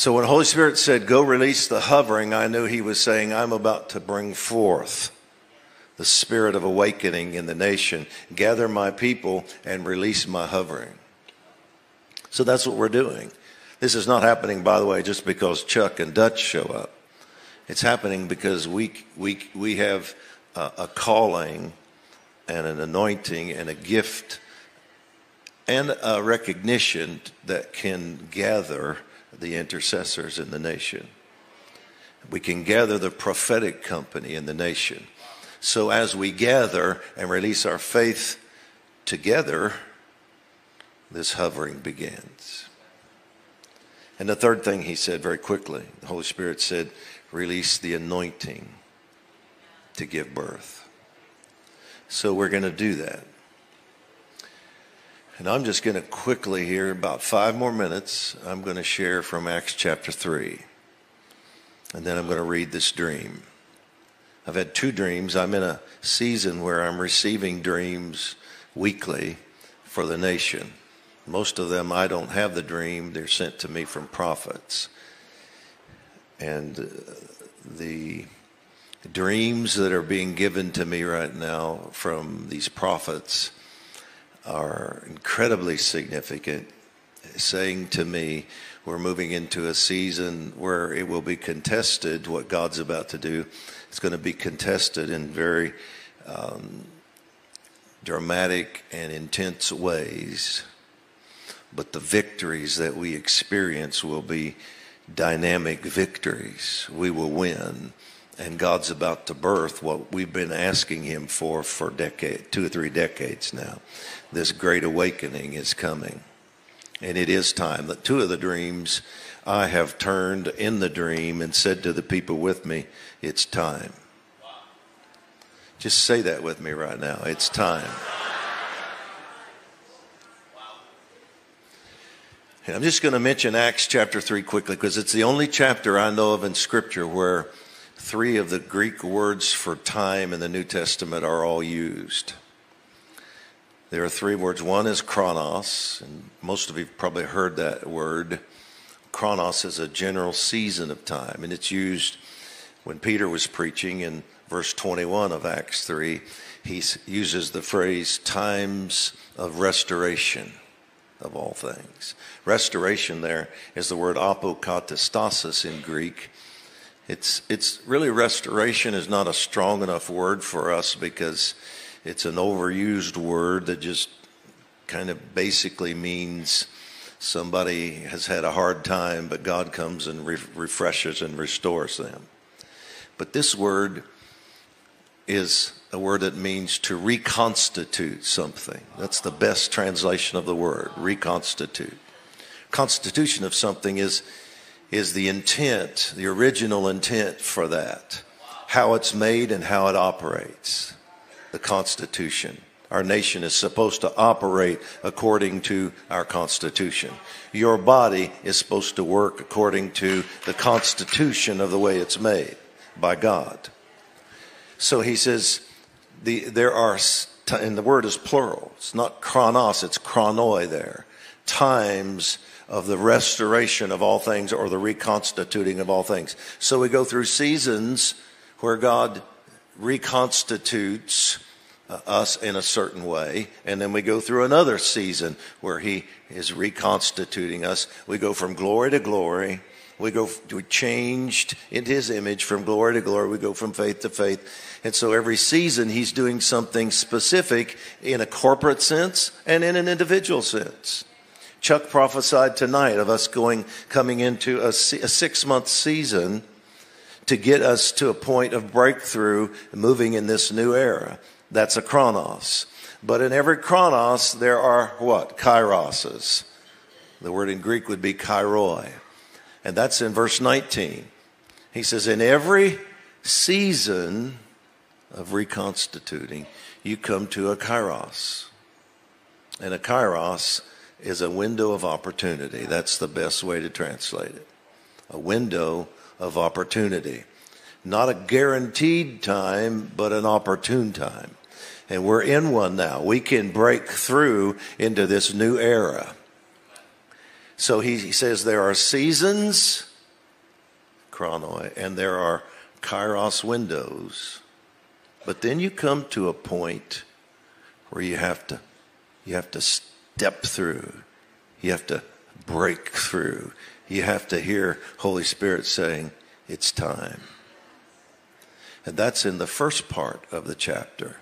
So when Holy Spirit said, Go release the hovering, I knew He was saying, I'm about to bring forth the spirit of awakening in the nation, gather my people, and release my hovering. So that's what we're doing. This is not happening, by the way, just because Chuck and Dutch show up. It's happening because we, we, we have a, a calling and an anointing and a gift and a recognition that can gather the intercessors in the nation. We can gather the prophetic company in the nation. So as we gather and release our faith together, this hovering begins. And the third thing he said very quickly, the Holy Spirit said, release the anointing to give birth. So we're going to do that. And I'm just going to quickly here, about five more minutes, I'm going to share from Acts chapter 3. And then I'm going to read this dream. I've had two dreams. I'm in a season where I'm receiving dreams weekly for the nation. Most of them, I don't have the dream, they're sent to me from prophets. And uh, the dreams that are being given to me right now from these prophets are incredibly significant, saying to me, we're moving into a season where it will be contested. What God's about to do It's going to be contested in very um, dramatic and intense ways. But the victories that we experience will be dynamic victories. We will win. And God's about to birth what we've been asking Him for for decade, two or three decades now this great awakening is coming. And it is time that two of the dreams I have turned in the dream and said to the people with me, It's time. Just say that with me right now. It's time. And I'm just going to mention Acts chapter 3 quickly because it's the only chapter I know of in Scripture where three of the Greek words for time in the New Testament are all used. There are three words. One is chronos, and most of you probably heard that word. Chronos is a general season of time, and it's used when Peter was preaching in verse 21 of Acts 3. He uses the phrase times of restoration of all things. Restoration there is the word apokatastasis in Greek. It's, it's really restoration is not a strong enough word for us because it's an overused word that just kind of basically means somebody has had a hard time, but God comes and re- refreshes and restores them. But this word is a word that means to reconstitute something. That's the best translation of the word, reconstitute. Constitution of something is, is the intent, the original intent for that, how it's made and how it operates the Constitution. Our nation is supposed to operate according to our Constitution. Your body is supposed to work according to the Constitution of the way it's made by God. So he says, the, there are, and the word is plural. It's not chronos, it's chronoi there. Times of the restoration of all things or the reconstituting of all things. So we go through seasons where God reconstitutes uh, us in a certain way. And then we go through another season where He is reconstituting us. We go from glory to glory. We go, we changed in His image from glory to glory. We go from faith to faith. And so every season He's doing something specific in a corporate sense and in an individual sense. Chuck prophesied tonight of us going, coming into a, a six month season to get us to a point of breakthrough, moving in this new era. That's a chronos. But in every chronos, there are what? Kairoses. The word in Greek would be kairoi. And that's in verse 19. He says, In every season of reconstituting, you come to a kairos. And a kairos is a window of opportunity. That's the best way to translate it. A window of opportunity. Not a guaranteed time, but an opportune time. And we're in one now. We can break through into this new era. So he, says there are seasons chronoi, and there are kairos windows. But then you come to a point where you have to you have to step through. You have to break through. You have to hear Holy Spirit saying, It's time. And that's in the first part of the chapter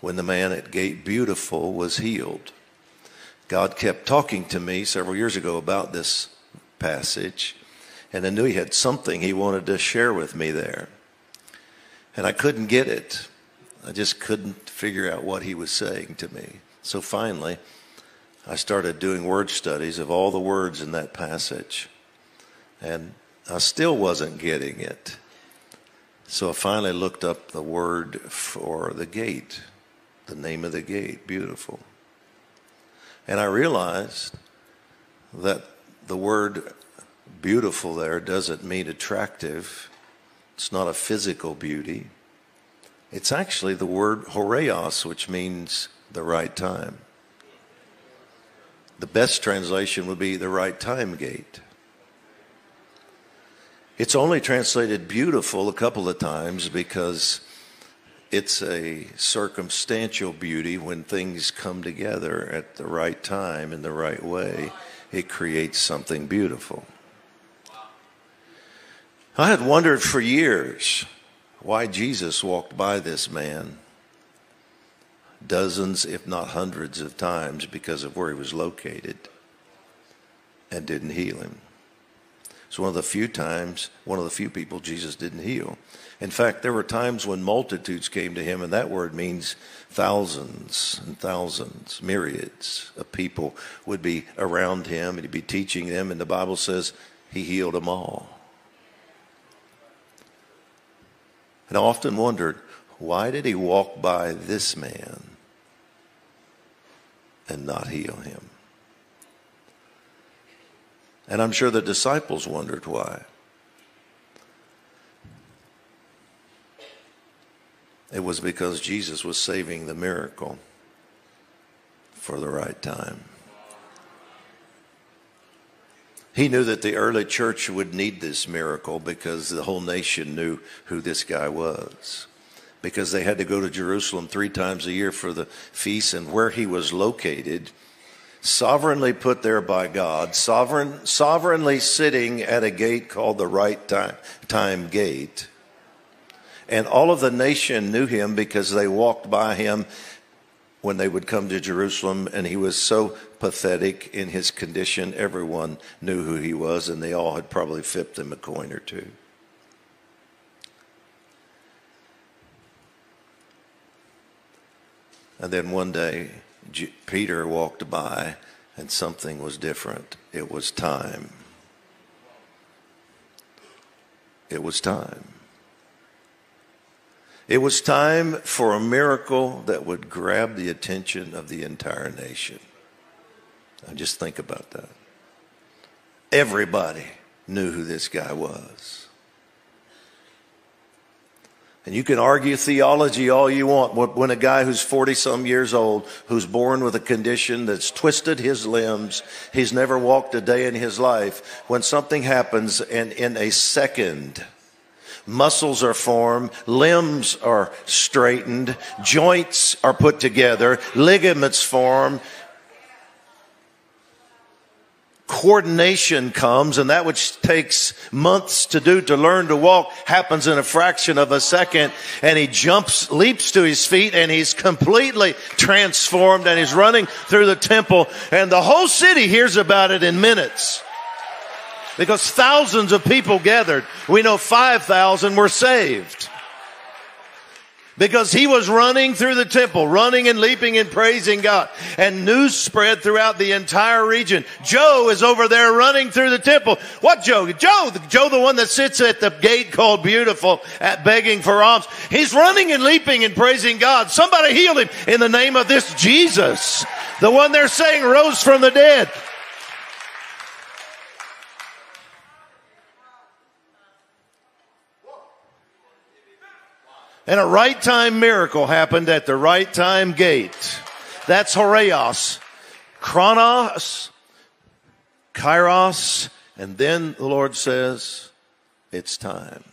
when the man at Gate Beautiful was healed. God kept talking to me several years ago about this passage, and I knew he had something he wanted to share with me there. And I couldn't get it. I just couldn't figure out what he was saying to me. So finally, I started doing word studies of all the words in that passage. And I still wasn't getting it. So I finally looked up the word for the gate, the name of the gate, beautiful. And I realized that the word beautiful there doesn't mean attractive. It's not a physical beauty. It's actually the word horaios, which means the right time. The best translation would be the right time gate. It's only translated beautiful a couple of times because it's a circumstantial beauty when things come together at the right time in the right way. It creates something beautiful. I had wondered for years why Jesus walked by this man dozens, if not hundreds of times because of where he was located and didn't heal him. It's one of the few times, one of the few people Jesus didn't heal. In fact, there were times when multitudes came to him, and that word means thousands and thousands, myriads of people would be around him, and he'd be teaching them, and the Bible says he healed them all. And I often wondered, why did he walk by this man and not heal him? And I'm sure the disciples wondered why. It was because Jesus was saving the miracle for the right time. He knew that the early church would need this miracle because the whole nation knew who this guy was. Because they had to go to Jerusalem three times a year for the feast, and where he was located, sovereignly put there by God, sovereign, sovereignly sitting at a gate called the right time, time gate. And all of the nation knew him because they walked by him when they would come to Jerusalem, and he was so pathetic in his condition, everyone knew who he was, and they all had probably fipped him a coin or two. And then one day, Peter walked by, and something was different. It was time. It was time. It was time for a miracle that would grab the attention of the entire nation. Now just think about that. Everybody knew who this guy was. And you can argue theology all you want. When a guy who's 40 some years old, who's born with a condition that's twisted his limbs, he's never walked a day in his life, when something happens and in a second, muscles are formed, limbs are straightened, joints are put together, ligaments form, coordination comes and that which takes months to do to learn to walk happens in a fraction of a second and he jumps, leaps to his feet and he's completely transformed and he's running through the temple and the whole city hears about it in minutes. Because thousands of people gathered. We know 5,000 were saved because he was running through the temple, running and leaping and praising God. And news spread throughout the entire region. Joe is over there running through the temple. What Joe? Joe, Joe, the one that sits at the gate called Beautiful at begging for alms. He's running and leaping and praising God. Somebody heal him in the name of this Jesus, the one they're saying rose from the dead. And a right time miracle happened at the right time gate. That's Horaios. Chronos, Kairos, and then the Lord says, It's time.